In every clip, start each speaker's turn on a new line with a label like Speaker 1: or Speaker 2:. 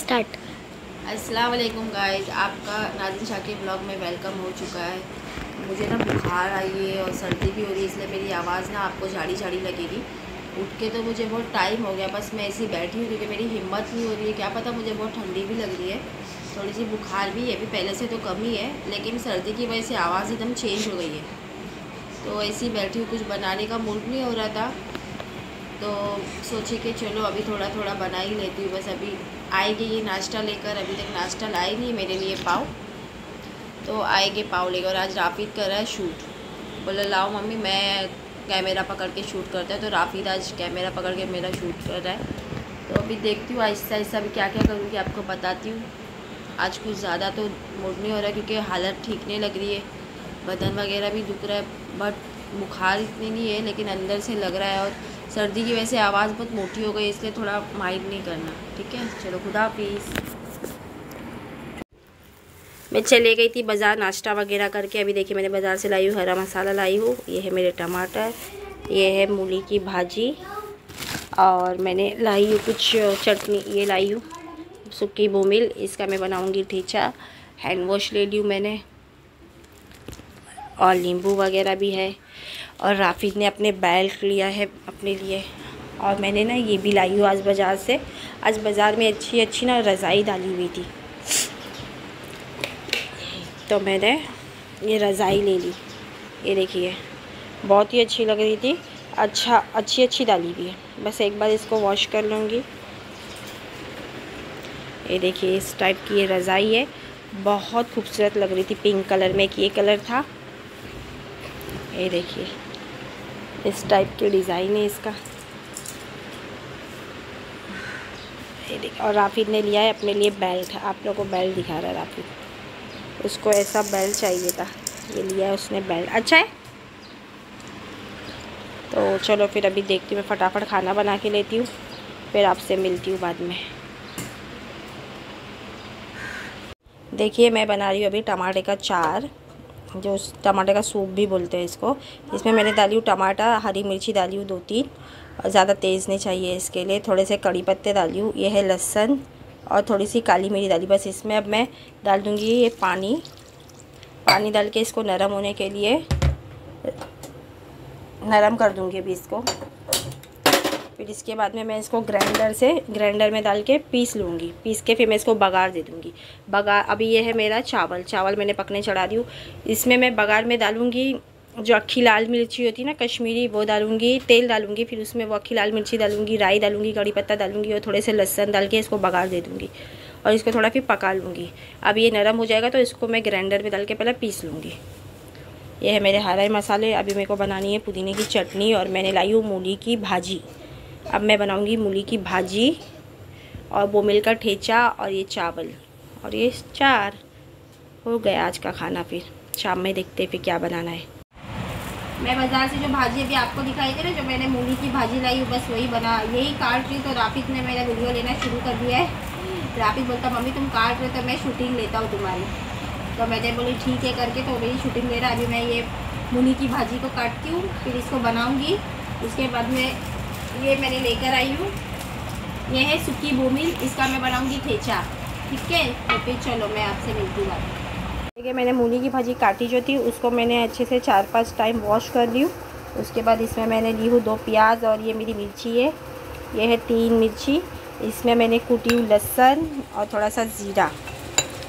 Speaker 1: Start
Speaker 2: अस्सलाम वालेकुम guys आपका नाजिन के ब्लॉग में वेलकम हो चुका है। मुझे ना बुखार आई है और सर्दी भी हो रही है, इसलिए मेरी आवाज़ ना आपको झाड़ी झाड़ी लगेगी। उठ के तो मुझे बहुत टाइम हो गया, बस मैं ऐसी बैठी हूँ क्योंकि मेरी हिम्मत नहीं हो रही है। क्या पता मुझे बहुत ठंडी भी लग रही है। थोड़ी सी बुखार भी है भी पहले से तो कम ही है, लेकिन सर्दी की वजह से आवाज़ एकदम चेंज हो गई है। तो ऐसी बैठी हूँ, कुछ बनाने का मूड नहीं हो रहा था। तो सोची कि चलो अभी थोड़ा थोड़ा बना ही लेती हूँ, बस अभी आएगी ये नाश्ता लेकर, अभी तक नाश्ता लाई नहीं मेरे लिए पाव। तो आएगी पाव लेकर, आज राफिद कर रहा है शूट। बोले, लाओ मम्मी, मैं कैमरा पकड़ के शूट करता है। तो राफिद आज कैमरा पकड़ के मेरा शूट कर रहा है। तो अभी देखती हूँ आहिस्ता आहिस्ता अभी क्या क्या करूँगी आपको बताती हूँ। आज कुछ ज़्यादा तो मूड नहीं हो रहा क्योंकि हालत ठीक नहीं लग रही है। बदन वगैरह भी दुख रहा है, बट बुखार इतनी नहीं है, लेकिन अंदर से लग रहा है और सर्दी की वजह से आवाज़ बहुत मोटी हो गई, इसलिए थोड़ा माइंड नहीं करना, ठीक है? चलो, खुदा हाफिज़। मैं चले गई थी बाज़ार, नाश्ता वगैरह करके। अभी देखिए, मैंने बाज़ार से लाई हूँ हरा मसाला, लाई हूँ। ये है मेरे टमाटर, ये है मूली की भाजी, और मैंने लाई हूँ कुछ चटनी, ये लाई हूँ, सुक्की बोमिल। इसका मैं बनाऊँगी ठीचा, हैंड वॉश ले ली हूँ मैंने, और नींबू वगैरह भी है। और राफिद ने अपने बेल्ट लिया है अपने लिए। और मैंने ना ये भी लाई हूँ आज बाज़ार से। आज बाज़ार में अच्छी अच्छी ना रज़ाई डाली हुई थी। तो मैंने ये रज़ाई ले ली। ये देखिए, बहुत ही अच्छी लग रही थी। अच्छा अच्छी अच्छी डाली हुई है। बस एक बार इसको वॉश कर लूँगी। ये देखिए, इस टाइप की ये रज़ाई है। बहुत खूबसूरत लग रही थी पिंक कलर में एक ये कलर था। ये देखिए। इस टाइप के डिज़ाइन है इसका। और राफिद ने लिया है अपने लिए बेल्ट आप लोगों को बेल्ट दिखा रहा है राफिद। उसको ऐसा बेल्ट चाहिए था। ये लिया है उसने बेल्ट अच्छा है? तो चलो फिर अभी देखती हूँ, मैं फटाफट खाना बना के लेती हूँ, फिर आपसे मिलती हूँ बाद में। देखिए, मैं बना रही हूँ अभी टमाटे का चार। जो टमाटर का सूप भी बोलते हैं इसको। इसमें मैंने डाली हूँ टमाटर, हरी मिर्ची डाली हूँ दो तीन ज़्यादा तेज़ नहीं चाहिए इसके लिए। थोड़े से कड़ी पत्ते डाली हूँ, ये है लहसन, और थोड़ी सी काली मिर्ची डाली। बस इसमें अब मैं डाल दूँगी ये पानी। पानी डाल के इसको नरम होने के लिए नरम कर दूँगी अभी इसको। फिर इसके बाद में मैं इसको ग्राइंडर से ग्राइंडर में डाल के पीस लूँगी। पीस के फिर मैं इसको बघार दे दूँगी। बघार, अभी ये है मेरा चावल। चावल मैंने पकने चढ़ा दी इसमें मैं बघार में डालूँगी जो अक्खी लाल मिर्ची होती है ना, कश्मीरी, वो डालूँगी, तेल डालूँगी, फिर उसमें वो अक्खी लाल मिर्ची डालूँगी, राई डालूँगी, कड़ी पत्ता डालूँगी और थोड़े से लहसन डाल के इसको बघार दे दूँगी। और इसको थोड़ा फिर पका लूँगी। अब ये नरम हो जाएगा तो इसको मैं ग्राइंडर में डाल के पहले पीस लूँगी। ये है मेरे हरे मसाले। अभी मेरे को बनानी है पुदीने की चटनी और मैंने लाई हूँ मूली की भाजी। अब मैं बनाऊँगी मूली की भाजी और बोमिल का ठेचा और ये चावल। और ये चार हो गया आज का खाना फिर। शाम में देखते फिर क्या बनाना है। मैं बाज़ार से जो भाजी अभी आपको दिखाई दे रहा जो मैंने मूली की भाजी लाई बस वही बना। यही काट रही तो राफिक ने मेरा वीडियो लेना शुरू कर दिया है। राफिक बोलता, मम्मी, तुम काट रहे हो तो मैं शूटिंग लेता हूँ तुम्हारी। तो मैंने बोली, ठीक है, करके तो वही शूटिंग ले रहा अभी मैं ये मूली की भाजी को काटती हूँ, फिर इसको बनाऊँगी। उसके बाद में ये मैंने लेकर आई हूँ। ये है सुखी भूमि, इसका मैं बनाऊँगी ठेचा ठीक है? तो फिर चलो, मैं आपसे मिलती हूँ। देखिए, मैंने मूली की भाजी काटी जो थी, उसको मैंने अच्छे से चार पाँच टाइम वॉश कर ली उसके बाद इसमें मैंने ली हूँ दो प्याज और ये मेरी मिर्ची है। ये है तीन मिर्ची। इसमें मैंने कूटी हुई लहसन और थोड़ा सा ज़ीरा।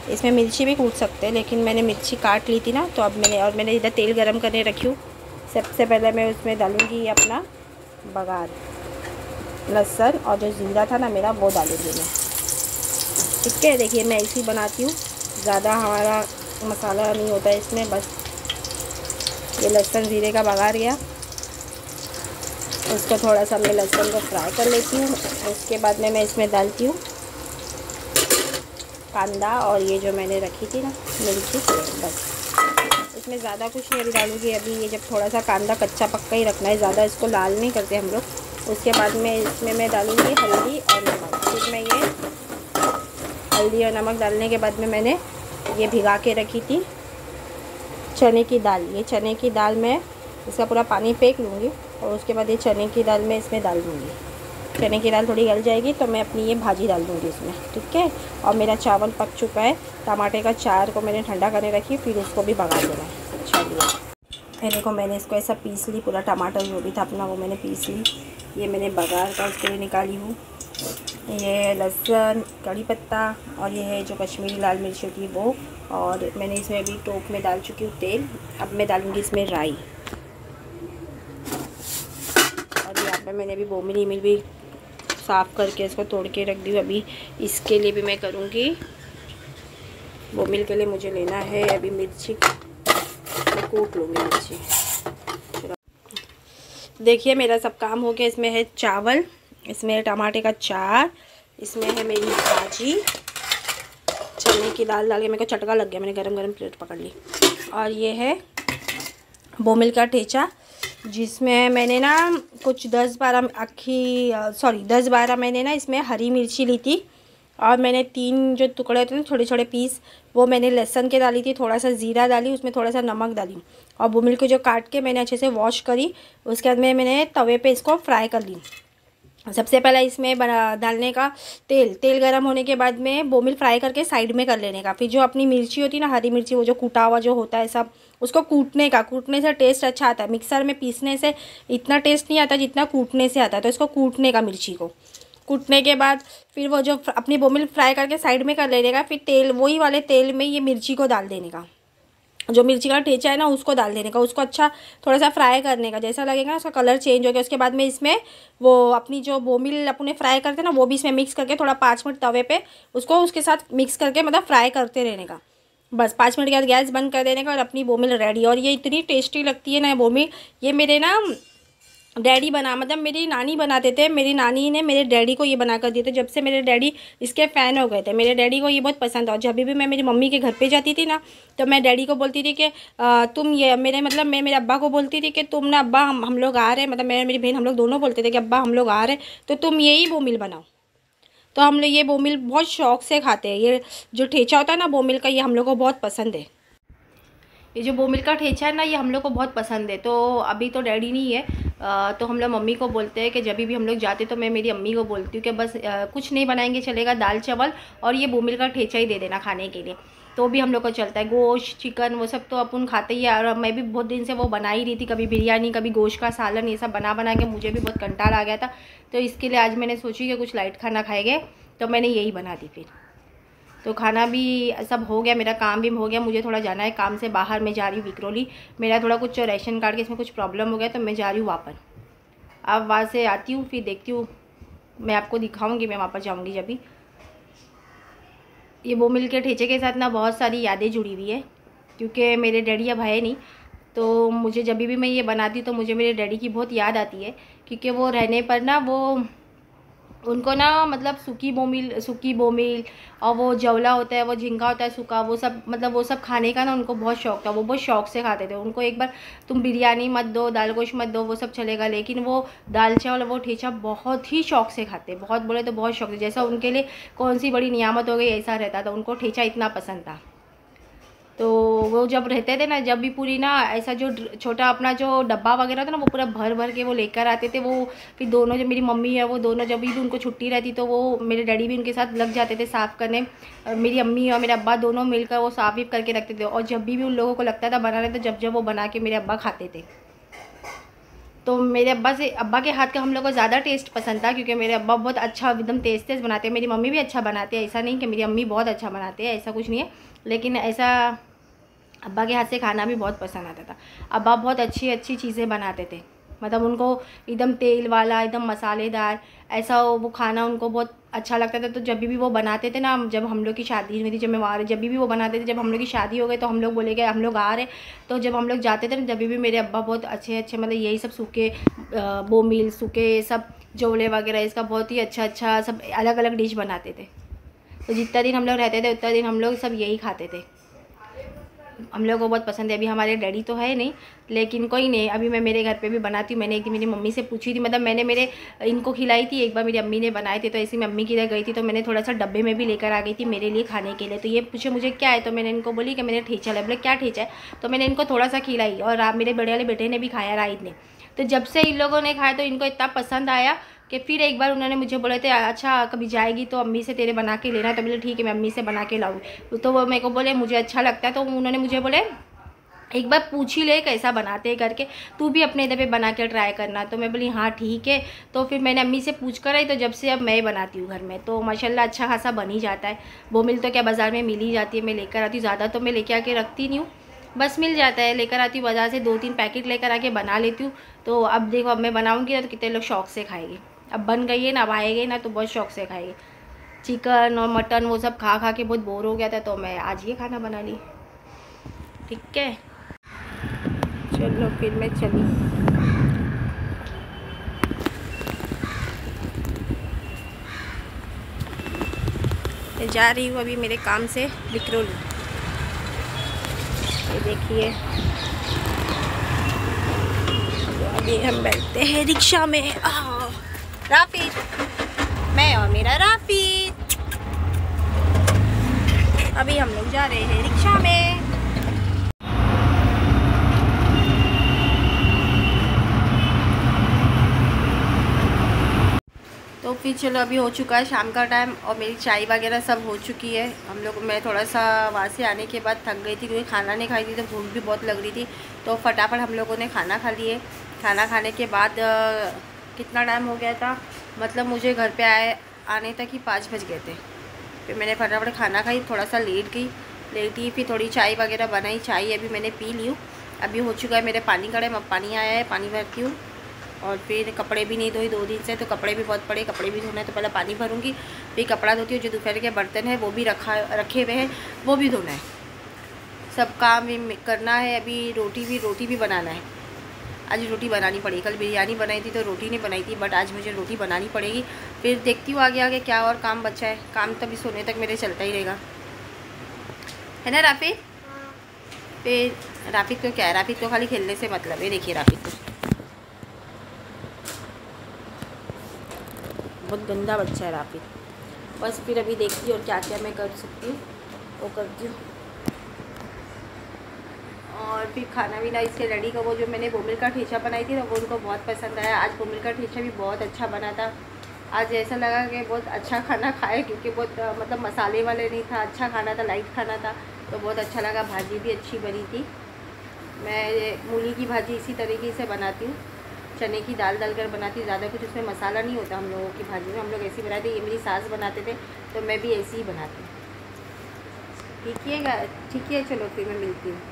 Speaker 2: इसमें मिर्ची भी कूट सकते हैं, लेकिन मैंने मिर्ची काट ली थी ना तो अब मैंने और मैंने इधर तेल गरम करने रखी हूँ। सबसे पहले मैं उसमें डालूँगी अपना बघार। लहसन और जो ज़ीरा था ना मेरा, वो डालूँगी मैं। ठीक है, देखिए मैं ऐसी बनाती हूँ। ज़्यादा हमारा मसाला नहीं होता है इसमें, बस ये लहसन ज़ीरे का बघार गया। उसको थोड़ा सा मैं लहसन को फ्राई कर लेती हूँ। उसके बाद में मैं इसमें डालती हूँ कांदा और ये जो मैंने रखी थी ना, मिर्ची, बस। इसमें ज़्यादा कुछ नहीं डालूँगी। अभी ये जब थोड़ा सा कांदा कच्चा पक्का ही रखना है, ज़्यादा इसको लाल नहीं करते हम लोग। उसके बाद में इसमें मैं डालूँगी हल्दी और नमक। फिर मैं ये हल्दी और नमक डालने के बाद में मैंने ये भिगा के रखी थी। चने की दाल, ये चने की दाल मैं इसका पूरा पानी फेंक लूँगी और उसके बाद ये चने की दाल मैं इसमें डाल दूँगी। चने की दाल थोड़ी गल जाएगी तो मैं अपनी ये भाजी डाल दूँगी इसमें, ठीक है? और मेरा चावल पक चुका है। टमाटर का चार को मैंने ठंडा करने रखी, फिर उसको भी भगा देना है। चलिए फिर देखो, मैंने इसको ऐसा पीस ली, पूरा टमाटर जो भी था अपना, वो मैंने पीस ली। ये मैंने बघार का उसके लिए निकाली हूँ। ये लहसुन, कड़ी पत्ता और ये है जो कश्मीरी लाल मिर्च होती है वो। और मैंने इसमें अभी टोक में डाल चुकी हूँ तेल। अब मैं डालूँगी इसमें राई। और यहाँ पे मैंने अभी बोमिल ईमिल भी साफ़ करके इसको तोड़ के रख दी अभी इसके लिए भी मैं करूँगी। बोमिल के लिए मुझे लेना है। अभी मिर्ची, मैं कूट लूँगी मिर्ची। देखिए, मेरा सब काम हो गया। इसमें है चावल, इसमें है टमाटे का चार इसमें है मेरी भाजी। चने की दाल डाल के मेरे को चटका लग गया, मैंने गरम गरम प्लेट पकड़ ली। और ये है बोमिल का ठेचा, जिसमें मैंने ना कुछ दस बारह अक्खी सॉरी दस बारह मैंने ना इसमें हरी मिर्ची ली थी। और मैंने तीन जो टुकड़े थे ना छोटे छोटे पीस वो मैंने लहसन के डाली थी, थोड़ा सा ज़ीरा डाली, उसमें थोड़ा सा नमक डाली और बोमिल को जो काट के मैंने अच्छे से वॉश करी, उसके बाद में मैंने तवे पे इसको फ्राई कर ली। सबसे पहले इसमें बना, डालने का तेल तेल गर्म होने के बाद में बोमिल फ्राई करके साइड में कर लेने का। फिर जो अपनी मिर्ची होती है ना, हरी मिर्ची, वो जो कूटा हुआ जो होता है सब, उसको कूटने का, कूटने से टेस्ट अच्छा आता है। मिक्सर में पीसने से इतना टेस्ट नहीं आता जितना कूटने से आता है तो इसको कूटने का मिर्ची को। कूटने के बाद फिर वो जो अपनी बोमिल फ्राई करके साइड में कर लेने का, फिर तेल, वही वाले तेल में ये मिर्ची को डाल देने का। जो मिर्ची का ठेचा है ना, उसको डाल देने का, उसको अच्छा थोड़ा सा फ्राई करने का, जैसा लगेगा उसका कलर चेंज हो गया। उसके बाद में इसमें वो अपनी जो बोमिल अपने फ्राई करते हैं ना, वो भी इसमें मिक्स करके थोड़ा पाँच मिनट तवे पे उसको उसके साथ मिक्स करके मतलब फ्राई करते रहने का। बस पाँच मिनट के बाद गैस बंद कर देने का और अपनी बोमिल रेडी और ये इतनी टेस्टी लगती है ना बोमिल, ये मेरे ना डैडी बना मतलब मेरी नानी बनाते थे, मेरी नानी ने मेरे डैडी को ये बना कर दिए थे, जब से मेरे डैडी इसके फ़ैन हो गए थे। मेरे डैडी को ये बहुत पसंद था। जब भी मैं मेरी मम्मी के घर पे जाती थी ना तो मैं डैडी को बोलती थी कि तुम ये मेरे मतलब मैं मेरे अब्बा को बोलती थी कि तुम ना अब्बा, हम हम लोग आ रहे मतलब मेरे मेरी बहन हम लोग दोनों बोलते थे कि, अब्बा, हम लोग आ रहे तो तुम यही बोमिल बनाओ। तो हम लोग ये बोमिल बहुत शौक से खाते हैं। ये जो ठेचा होता है ना बोमिल का, ये हम लोग को बहुत पसंद है। ये जो बोमिल का ठेचा है ना, ये हम लोग को बहुत पसंद है। तो अभी तो डैडी नहीं है तो हम लोग मम्मी को बोलते हैं कि जब भी हम लोग जाते तो मैं मेरी अम्मी को बोलती हूँ कि बस कुछ नहीं बनाएँगे, चलेगा दाल चावल और ये बोमिल का ठेचा ही दे देना खाने के लिए। तो भी हम लोग को चलता है, गोश्त, चिकन, वो सब तो अपन खाते ही है। और मैं भी बहुत दिन से वो बना ही रही थी, कभी बिरयानी, कभी गोश्त का सालन, ये सब बना बना के मुझे भी बहुत कंटाल आ गया था। तो इसके लिए आज मैंने सोची कि कुछ लाइट खाना खाएँगे तो मैंने यही बना दी फिर। तो खाना भी सब हो गया, मेरा काम भी हो गया, मुझे थोड़ा जाना है काम से बाहर, मैं जा रही हूँ विक्रोली। मेरा थोड़ा कुछ राशन कार्ड के इसमें कुछ प्रॉब्लम हो गया तो मैं जा रही हूँ वापस। अब वहाँ से आती हूँ, फिर देखती हूँ, मैं आपको दिखाऊँगी, मैं वापस जाऊँगी जब भी। ये वो मिल के ठेचे के साथ ना बहुत सारी यादें जुड़ी हुई है, क्योंकि मेरे डैडी अब है नहीं। तो मुझे जब भी मैं ये बनाती तो मुझे मेरे डैडी की बहुत याद आती है, क्योंकि वो रहने पर ना वो उनको ना मतलब सूखी बोमिल सूखी बोमिल और वो जवला होता है, वो झींगा होता है सूखा, वो सब मतलब वो सब खाने का ना उनको बहुत शौक था, वो बहुत शौक से खाते थे। उनको एक बार तुम बिरयानी मत दो, दाल गोश मत दो, वो सब चलेगा, लेकिन वो दाल चावल वो ठेचा बहुत ही शौक से खाते, बहुत बोले तो बहुत शौक थे। जैसा उनके लिए कौन सी बड़ी नियामत हो गई, ऐसा रहता था, उनको ठेचा इतना पसंद था। तो वो जब रहते थे ना जब भी पूरी ना ऐसा जो छोटा अपना जो डब्बा वगैरह था ना वो पूरा भर भर के वो लेकर आते थे। वो फिर दोनों जब मेरी मम्मी है वो दोनों जब भी उनको छुट्टी रहती तो वो मेरे डैडी भी उनके साथ लग जाते थे साफ़ करने। मेरी अम्मी और मेरे अब्बा दोनों मिलकर वो साफ़ करके रखते थे। और जब भी, भी उन लोगों को लगता था बनाने तो जब जब वो बना के मेरे अब्बा खाते थे। तो मेरे अब्बा से, अब्बा के हाथ का हम लोग को ज़्यादा टेस्ट पसंद था, क्योंकि मेरे अब्बा बहुत अच्छा एकदम तेज़ तेज़ बनाते हैं। मेरी मम्मी भी अच्छा बनाती है, ऐसा नहीं कि मेरी अम्मी बहुत अच्छा बनाते हैं, ऐसा कुछ नहीं है। लेकिन ऐसा अब्बा के हाथ से खाना भी बहुत पसंद आता था। अब्बा बहुत अच्छी अच्छी चीज़ें बनाते थे। मतलब उनको एकदम तेल वाला, एकदम मसालेदार, ऐसा वो खाना उनको बहुत अच्छा लगता था तो जब भी वो बनाते थे ना जब हम लोग की शादी हुई थी, जब मैं वहाँ जब भी वो बनाते थे, जब हम लोग की शादी हो गई तो हम लोग बोले गए हम लोग आ रहे तो जब हम लोग जाते थे ना, जब भी मेरे अब्बा बहुत अच्छे अच्छे मतलब यही सब सूखे बोमिल सूखे सब जोले वगैरह, इसका बहुत ही अच्छा अच्छा सब अलग अलग डिश बनाते थे। तो जितना दिन हम लोग रहते थे, उतना दिन हम लोग सब यही खाते थे। हम लोगों को बहुत पसंद है। अभी हमारे डैडी तो है नहीं, लेकिन कोई नहीं, अभी मैं मेरे घर पे भी बनाती हूँ। मैंने एक दिन मेरी मम्मी से पूछी थी मतलब मैंने मेरे, इनको खिलाई थी, एक बार मेरी अम्मी ने बनाए थे तो ऐसी मैं अम्मी की गई थी तो मैंने थोड़ा सा डब्बे में भी लेकर आ गई थी मेरे लिए खाने के लिए। तो ये पूछे, मुझे क्या है? तो मैंने इनको बोली कि, मैंने ठेचा है बोले, क्या ठेचा है? तो मैंने इनको थोड़ा सा खिलाई और मेरे बड़े वाले बेटे ने भी खाया राइद ने। तो जब से इन लोगों ने खाया तो इनको इतना पसंद आया कि फिर एक बार उन्होंने मुझे बोले थे अच्छा कभी जाएगी तो अम्मी से तेरे बना के लेना। तो बोले, ठीक है, मैं अम्मी से बना के लाऊँ। तो वो मेरे को बोले, मुझे अच्छा लगता है। तो उन्होंने मुझे बोले, एक बार पूछ ही ले कैसा बनाते हैं करके। तू भी अपने इधर पे बना के ट्राई करना। तो मैं बोली हाँ ठीक है। तो फिर मैंने अम्मी से पूछ कर आई तो जब से अब मैं बनाती हूँ घर में तो माशाल्लाह अच्छा खासा बन ही जाता है। वो मिल तो क्या बाज़ार में मिल ही जाती है। मैं लेकर आती हूँ, ज़्यादा तो मैं लेके आके रखती नहीं हूँ, बस मिल जाता है। लेकर आती हूँ, बाज़ार से दो तीन पैकेट लेकर आके बना लेती हूँ। तो अब देखो, अब मैं बनाऊँगी तो कितने लोग शौक से खाएँगे। अब बन गई है, ना अब आएगी ना तो बहुत शौक से खाएगी। चिकन और मटन वो सब खा खा के बहुत बोर हो गया था तो मैं आज ये खाना बना ली। ठीक है? चलो, फिर मैं चली। मैं जा रही हूँ अभी मेरे काम से विक्रोल। ये देखिए। तो अभी हम बैठते हैं रिक्शा में। राफी मैं और मेरा राफी अभी हम लोग जा रहे हैं रिक्शा में. तो फिर चलो अभी हो चुका है शाम का टाइम और मेरी चाय वगैरह सब हो चुकी है. हम लोग, मैं थोड़ा सा वहाँ से आने के बाद थक गई थी क्योंकि खाना नहीं खाई थी तो भूख भी बहुत लग रही थी. तो फटाफट हम लोगों ने खाना खा लिए. खाना खाने के बाद कितना टाइम हो गया था? मतलब मुझे घर पे आए, आने तक ही पाँच बज गए थे। फिर मैंने फटाफट खाना खाई थोड़ा सा लेट गई। लेट ही फिर थोड़ी चाय वगैरह बनाई। चाय अभी मैंने पी ली हूँ। अभी हो चुका है मेरे पानी कड़े पानी आया है, पानी भरती हूँ। और फिर कपड़े भी नहीं धोई दो दिन से तो कपड़े भी बहुत पड़े, कपड़े भी धोना तो पहले पानी भरूँगी। फिर कपड़ा धोती हूँ, जो दोपहर के बर्तन है, वो भी रखा, रखे हुए हैं, वो भी धोना है। सब काम करना है, अभी रोटी भी रोटी भी बनाना है। आज रोटी बनानी पड़ेगी। कल बिरयानी बनाई थी तो रोटी नहीं बनाई थी बट आज मुझे रोटी बनानी पड़ेगी। फिर देखती हूँ आगे आगे क्या और काम बचा है। काम तभी सोने तक मेरे चलता ही रहेगा। है ना राफी? फिर राफिक तो क्या है? राफिक तो खाली खेलने से मतलब है। देखिए राफिक को बहुत गंदा बच्चा है राफिक बस फिर अभी देखती हूँ और क्या क्या मैं कर सकती हूँ। वो करती हूँ। और फिर खाना भी ना इसके रेडी का, वो जो मैंने बोमिल का ठेचा बनाई थी ना, वो उनको बहुत पसंद आया। आज बोमिल का ठेचा भी बहुत अच्छा बना था। आज ऐसा लगा कि बहुत अच्छा खाना खाए, क्योंकि बहुत मतलब मसाले वाले नहीं था अच्छा खाना था लाइट खाना था तो बहुत अच्छा लगा। भाजी भी अच्छी बनी थी। मैं मूली की भाजी इसी तरीके से बनाती हूँ। चने की दाल डाल कर बनाती हूँ। ज़्यादा कुछ उसमें मसाला नहीं होता हम लोगों की भाजी में। हम लोग ऐसी बनाते, ये मेरी सास बनाते थे तो मैं भी ऐसी ही बनाती हूँ। ठीक है ठीक है, चलो फिर मैं मिलती हूँ।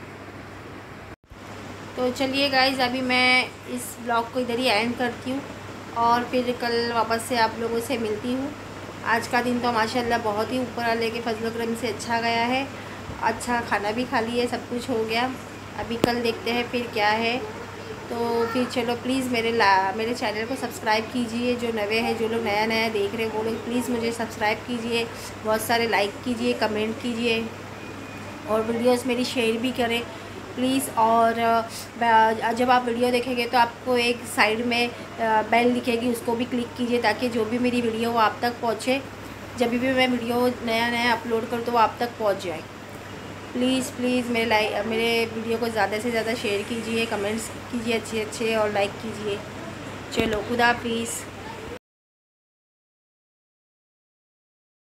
Speaker 2: तो चलिए गाइज़ अभी मैं इस ब्लॉग को इधर ही एंड करती हूँ और फिर कल वापस से आप लोगों से मिलती हूँ। आज का दिन तो माशाल्लाह बहुत ही ऊपर वाले के फजल करम से अच्छा गया है। अच्छा खाना भी खा लिया सब कुछ हो गया। अभी कल देखते हैं फिर क्या है। तो फिर चलो प्लीज़ मेरे ला, मेरे चैनल को सब्सक्राइब कीजिए, जो नवे हैं, जो लोग नया नया देख रहे हैं, वो लोग प्लीज़ मुझे सब्सक्राइब कीजिए। बहुत सारे लाइक कीजिए कमेंट कीजिए। और वीडियोस मेरी शेयर भी करें। प्लीज़ और जब आप वीडियो देखेंगे तो आपको एक साइड में बेल दिखेगी, उसको भी क्लिक कीजिए ताकि जो भी मेरी वीडियो वो आप तक पहुँचे। जब भी मैं वीडियो नया नया अपलोड करूँ तो वो आप तक पहुँच जाए। प्लीज़ प्लीज़ मेरे लाइक मेरे वीडियो को ज़्यादा से ज़्यादा शेयर कीजिए कमेंट्स कीजिए अच्छे अच्छे और लाइक कीजिए। चलो, खुदा हाफिज़।